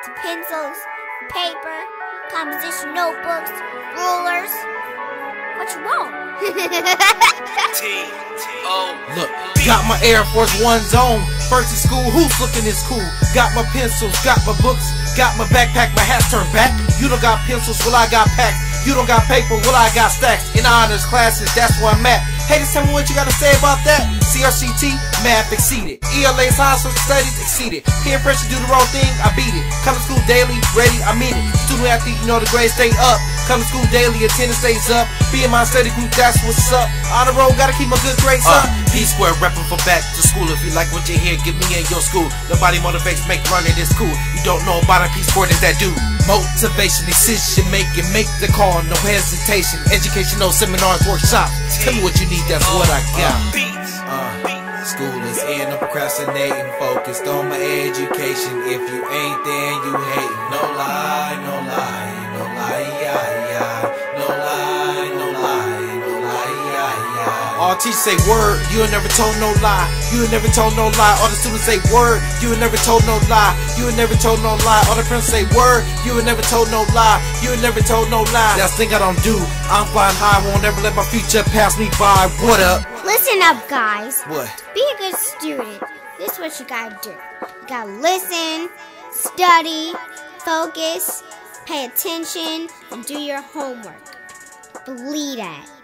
lots the pencils, paper, composition notebooks, rulers. What you want? Look, got my Air Force Ones on. First in school, who's looking this cool? Got my pencils, got my books, got my backpack, my hat's turned back. You don't got pencils, well I got packs. You don't got paper, well I got stacks. In honors classes, that's where I'm at. Haters, tell me what you gotta say about that. CRCT, math exceeded. ELA science social studies exceeded. Peer pressure, do the wrong thing, I beat it. Come to school daily, ready, I mean it. Student athlete, you know the grades stay up. Come to school daily, attendance stays up. Be in my study group, that's what's up. On the road, gotta keep my good grades up. Uh, P square reppin' for back to school. If you like what you hear, get me in your school. Nobody motivates, make running this cool. You don't know about a P is that dude. Motivation, decision making, make the call, no hesitation. Educational seminars, workshops. Tell me what you need, that's what I got. Uh, school is in, I'm procrastinating, focused on my education. If you ain't then you hating. No All teachers say word, you ain't never told no lie. You ain't never told no lie. All the students say word, you ain't never told no lie. You ain't never told no lie. All the parents say word, you ain't never told no lie. You ain't never told no lie. That's thing I don't do. I'm flying high, won't ever let my future pass me by. What up? Listen up, guys. What? Be a good student. This is what you gotta do. You gotta listen, study, focus, pay attention, and do your homework. Believe that.